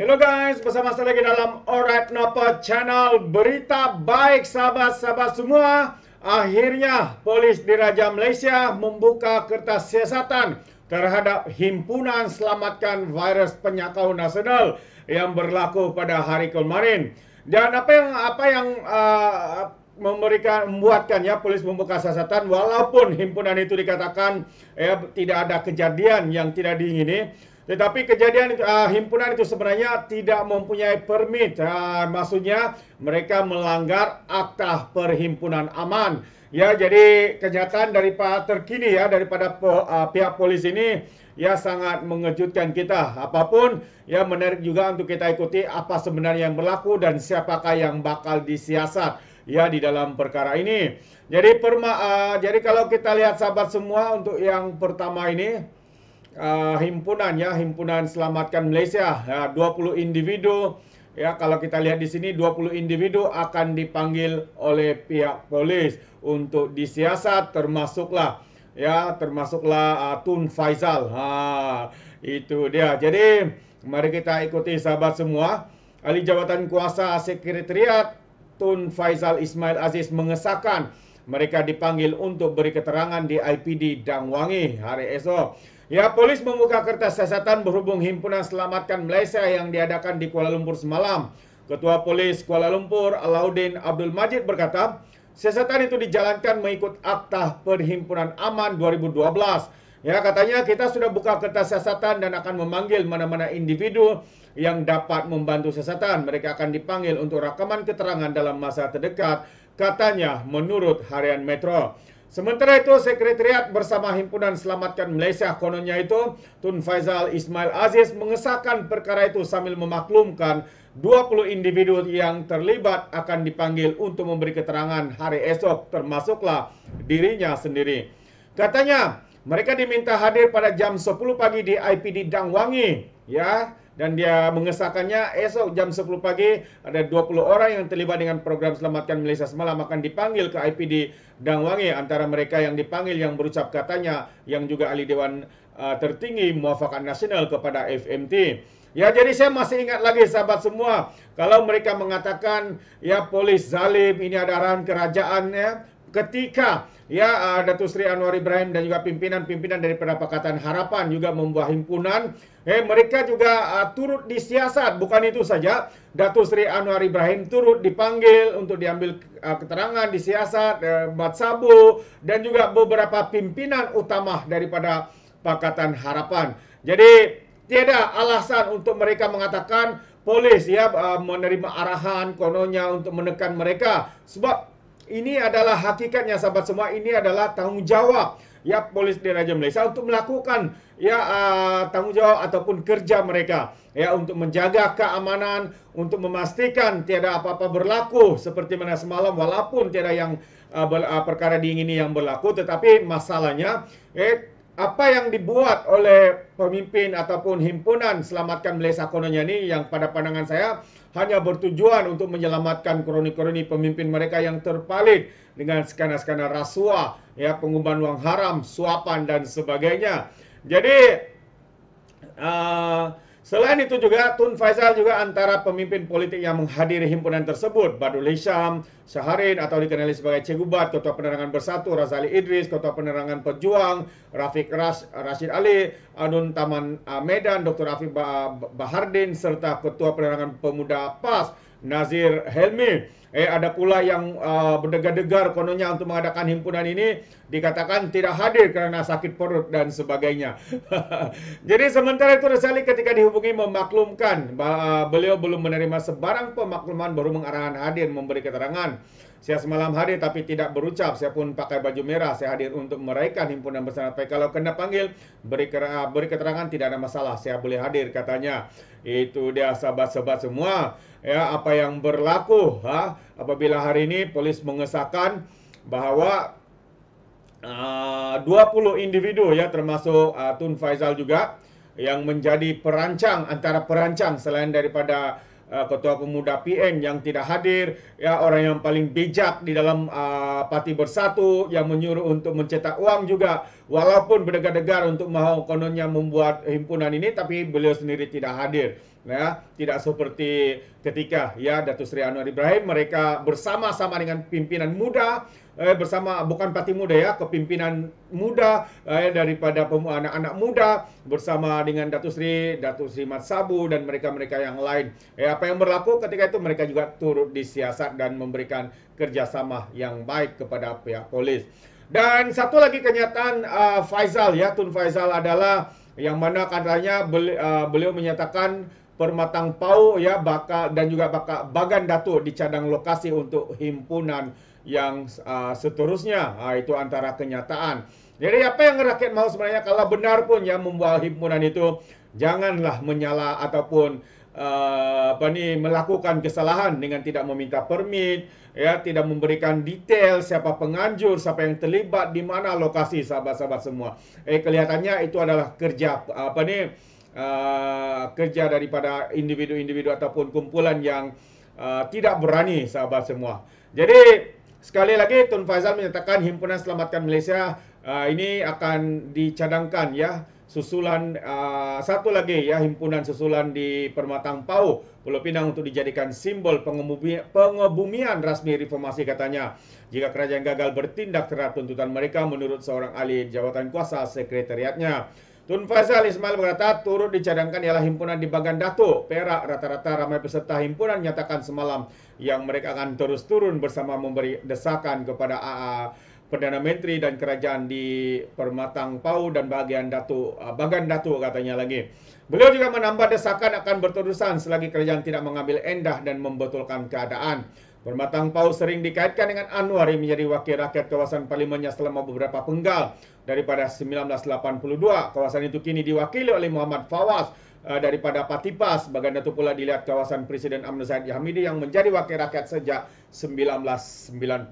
Hello guys, bersama saya lagi dalam Alright Napa Channel. Berita baik sahabat-sahabat semua. Akhirnya polis di Raja Malaysia membuka kertas siasatan terhadap Himpunan Selamatkan Virus Penyakau Nasional yang berlaku pada hari kemarin. Dan apa yang apa yang uh, memberikan membuatkan ya polis membuka siasatan walaupun himpunan itu dikatakan ya tidak ada kejadian yang tidak diingini tetapi kejadian uh, himpunan itu sebenarnya tidak mempunyai permit. Uh, maksudnya mereka melanggar akta perhimpunan aman. Ya, jadi kenyataan daripada terkini ya daripada uh, pihak polis ini ya sangat mengejutkan kita. Apa pun ya menarik juga untuk kita ikuti apa sebenarnya yang berlaku dan siapakah yang bakal disiasat ya di dalam perkara ini. Jadi perma, uh, jadi kalau kita lihat sahabat semua untuk yang pertama ini uh, himpunan ya, himpunan selamatkan Malaysia. Ya, 20 individu ya kalau kita lihat di sini 20 individu akan dipanggil oleh pihak polis untuk disiasat termasuklah ya termasuklah uh, Tun Faizal. Ha itu dia. Jadi mari kita ikuti sahabat semua. Ahli Jabatan Kuasa Sekretariat Tun Faizal Ismail Aziz mengesahkan mereka dipanggil untuk beri keterangan di IPD Dangwangi hari esok. Ya, polis membuka kertas siasatan berhubung Himpunan Selamatkan Malaysia yang diadakan di Kuala Lumpur semalam. Ketua Polis Kuala Lumpur, Alauddin Abdul Majid berkata, siasatan itu dijalankan mengikut Akta Perhimpunan Aman 2012. Ya, katanya kita sudah buka kertas siasatan dan akan memanggil mana-mana individu yang dapat membantu siasatan. Mereka akan dipanggil untuk rakaman keterangan dalam masa terdekat, katanya menurut Harian Metro. Sementara itu, Sekretariat bersama Himpunan Selamatkan Malaysia kononnya itu, Tun Faizal Ismail Aziz mengesahkan perkara itu sambil memaklumkan 20 individu yang terlibat akan dipanggil untuk memberi keterangan hari esok termasuklah dirinya sendiri. Katanya, mereka diminta hadir pada jam 10 pagi di IPD Dangwangi. Ya, dan dia mengesahkannya esok jam 10 pagi ada 20 orang yang terlibat dengan program Selamatkan Malaysia semalam akan dipanggil ke IPD Dangwangi antara mereka yang dipanggil yang berucap katanya yang juga ahli dewan uh, tertinggi muafakat nasional kepada FMT. Ya jadi saya masih ingat lagi sahabat semua kalau mereka mengatakan ya polis zalim ini ada arahan kerajaan ya ketika ya uh, Datuk Seri Anwar Ibrahim dan juga pimpinan-pimpinan daripada Pakatan Harapan juga membuat himpunan eh mereka juga uh, turut disiasat. Bukan itu saja Datuk Seri Anwar Ibrahim turut dipanggil untuk diambil uh, keterangan disiasat uh, Mat Sabu dan juga beberapa pimpinan utama daripada Pakatan Harapan. Jadi tiada alasan untuk mereka mengatakan polis ya uh, menerima arahan kononnya untuk menekan mereka. Sebab ini adalah hakikatnya sahabat semua. Ini adalah tanggungjawab ya polis di Raja Malaysia untuk melakukan ya uh, tanggungjawab ataupun kerja mereka ya untuk menjaga keamanan untuk memastikan tiada apa-apa berlaku seperti mana semalam walaupun tiada yang uh, ber, uh, perkara diingini yang berlaku. Tetapi masalahnya eh apa yang dibuat oleh pemimpin ataupun himpunan selamatkan Malaysia kononnya ini yang pada pandangan saya hanya bertujuan untuk menyelamatkan kroni-kroni pemimpin mereka yang terpalit dengan skana-skana rasuah, ya pengumpulan uang haram, suapan dan sebagainya. Jadi uh, Selain itu juga Tun Faizal juga antara pemimpin politik yang menghadiri himpunan tersebut. Badul Hisham, Syaharin atau dikenali sebagai Cik Ubat, Ketua Penerangan Bersatu, Razali Idris, Ketua Penerangan Pejuang, Rafiq Ras, Rashid Ali, Adun Taman uh, Medan, Dr. Rafiq Bahardin, serta Ketua Penerangan Pemuda PAS, Nazir Helmi. Eh ada pula yang uh, berdegar-degar kononnya untuk mengadakan himpunan ini dikatakan tidak hadir kerana sakit perut dan sebagainya. Jadi sementara itu Rasali ketika dihubungi memaklumkan uh, beliau belum menerima sebarang pemakluman baru mengarahkan hadir memberi keterangan. Saya semalam hadir tapi tidak berucap. Saya pun pakai baju merah. Saya hadir untuk meraihkan himpunan bersama. Tapi kalau kena panggil, beri, beri keterangan tidak ada masalah. Saya boleh hadir katanya. Itu dia sahabat-sahabat semua. Ya, apa yang berlaku ha? Apabila hari ini polis mengesahkan bahawa uh, 20 individu ya termasuk uh, Tun Faizal juga yang menjadi perancang antara perancang selain daripada uh, ketua pemuda PN yang tidak hadir, ya orang yang paling bijak di dalam uh, parti bersatu yang menyuruh untuk mencetak uang juga walaupun berdegar-degar untuk mahu kononnya membuat himpunan ini tapi beliau sendiri tidak hadir ya. Tidak seperti ketika ya Datuk Seri Anwar Ibrahim mereka bersama-sama dengan pimpinan muda eh, bersama bukan parti muda ya kepimpinan muda eh, daripada anak-anak muda bersama dengan Datuk Seri Datuk Seri Mat Sabu dan mereka-mereka yang lain. Eh, apa yang berlaku ketika itu mereka juga turut disiasat dan memberikan kerjasama yang baik kepada pihak polis dan satu lagi kenyataan uh, Faizal ya Tun Faizal adalah yang mana katanya beli, uh, beliau menyatakan Permatang Pau ya bakal dan juga bakal Bagan Datuk dicadang lokasi untuk himpunan yang uh, seterusnya. Ha, itu antara kenyataan. Jadi apa yang rakyat mahu sebenarnya kalau benar pun yang membuat himpunan itu janganlah menyala ataupun uh, apa ni melakukan kesalahan dengan tidak meminta permit ya tidak memberikan detail siapa penganjur siapa yang terlibat di mana lokasi sahabat-sahabat semua eh kelihatannya itu adalah kerja apa ni uh, kerja daripada individu-individu ataupun kumpulan yang uh, tidak berani sahabat semua. Jadi sekali lagi Tun Faizal menyatakan himpunan selamatkan Malaysia uh, ini akan dicadangkan ya susulan uh, satu lagi ya himpunan susulan di Permatang Pau Pulau Pinang untuk dijadikan simbol pengebumian rasmi reformasi katanya jika kerajaan gagal bertindak terhadap tuntutan mereka menurut seorang ahli jawatan kuasa sekretariatnya. Tun Faisal Ismail berkata turut dicadangkan ialah himpunan di Bagan Datuk. Perak rata-rata ramai peserta himpunan nyatakan semalam yang mereka akan terus turun bersama memberi desakan kepada AA Perdana Menteri dan kerajaan di Permatang Pau dan bahagian Datuk Bagan Datuk katanya lagi. Beliau juga menambah desakan akan berterusan selagi kerajaan tidak mengambil endah dan membetulkan keadaan. Permatang Pau sering dikaitkan dengan Anwar yang menjadi wakil rakyat kawasan parlimennya selama beberapa penggal daripada 1982. Kawasan itu kini diwakili oleh Muhammad Fawaz uh, daripada Patipas. Bagian itu pula dilihat kawasan Presiden Amn Zaid Hamidi yang menjadi wakil rakyat sejak 1999.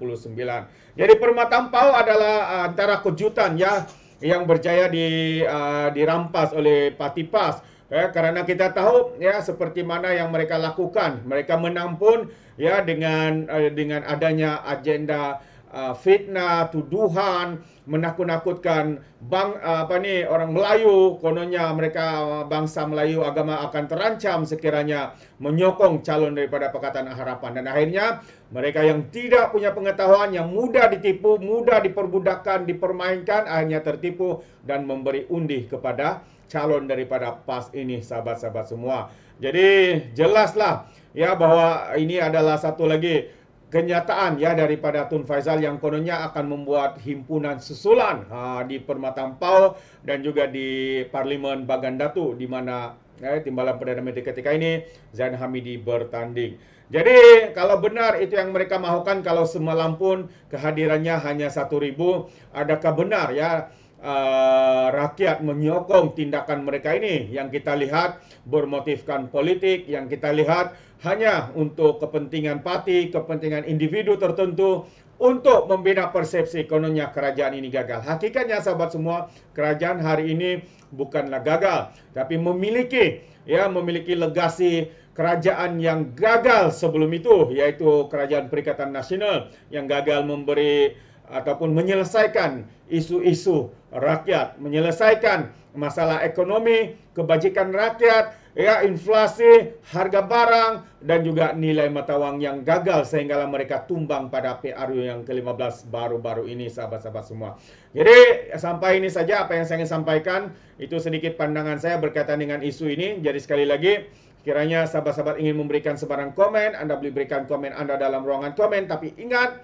Jadi Permatang Pau adalah uh, antara kejutan ya yang berjaya di, uh, dirampas oleh Patipas. Ya, kerana kita tahu ya seperti mana yang mereka lakukan. Mereka menang pun ya dengan uh, dengan adanya agenda uh, fitnah, tuduhan, menakut-nakutkan bang uh, apa ni orang Melayu, kononnya mereka uh, bangsa Melayu agama akan terancam sekiranya menyokong calon daripada Pakatan Harapan dan akhirnya mereka yang tidak punya pengetahuan yang mudah ditipu, mudah diperbudakkan, dipermainkan akhirnya tertipu dan memberi undi kepada calon daripada PAS ini sahabat-sahabat semua. Jadi jelaslah ya bahwa ini adalah satu lagi kenyataan ya daripada Tun Faizal yang kononnya akan membuat himpunan susulan ha, di Permatang Pau dan juga di Parlimen Bagan Datu di mana eh, Timbalan Perdana Menteri ketika ini Zain Hamidi bertanding. Jadi kalau benar itu yang mereka mahukan kalau semalam pun kehadirannya hanya satu ribu, adakah benar ya uh, rakyat menyokong tindakan mereka ini yang kita lihat bermotifkan politik yang kita lihat hanya untuk kepentingan parti, kepentingan individu tertentu untuk membina persepsi kononnya kerajaan ini gagal. Hakikatnya sahabat semua, kerajaan hari ini bukanlah gagal, tapi memiliki ya memiliki legasi kerajaan yang gagal sebelum itu yaitu kerajaan Perikatan Nasional yang gagal memberi ataupun menyelesaikan isu-isu rakyat, menyelesaikan masalah ekonomi, kebajikan rakyat, ya inflasi, harga barang dan juga nilai mata wang yang gagal sehinggalah mereka tumbang pada PRU yang ke-15 baru-baru ini sahabat-sahabat semua. Jadi sampai ini saja apa yang saya ingin sampaikan, itu sedikit pandangan saya berkaitan dengan isu ini. Jadi sekali lagi kiranya sahabat-sahabat ingin memberikan sebarang komen, Anda boleh berikan komen Anda dalam ruangan komen tapi ingat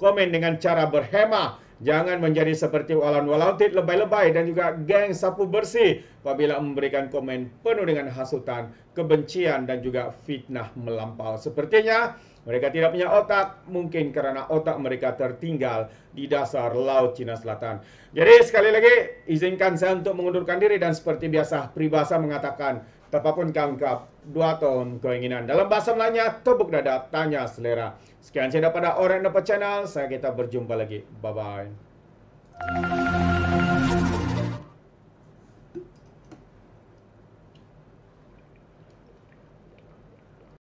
komen dengan cara berhemah. Jangan menjadi seperti walan-walantit lebay-lebay dan juga geng sapu bersih apabila memberikan komen penuh dengan hasutan, kebencian dan juga fitnah melampau. Sepertinya mereka tidak punya otak, mungkin kerana otak mereka tertinggal di dasar Laut Cina Selatan. Jadi sekali lagi izinkan saya untuk mengundurkan diri dan seperti biasa peribahasa mengatakan Tapapun kangkap dua tahun keinginan. Dalam bahasa Melayu, tebuk dada, tanya selera. Sekian saya daripada Orang Dapat Channel. Saya kita berjumpa lagi. Bye-bye.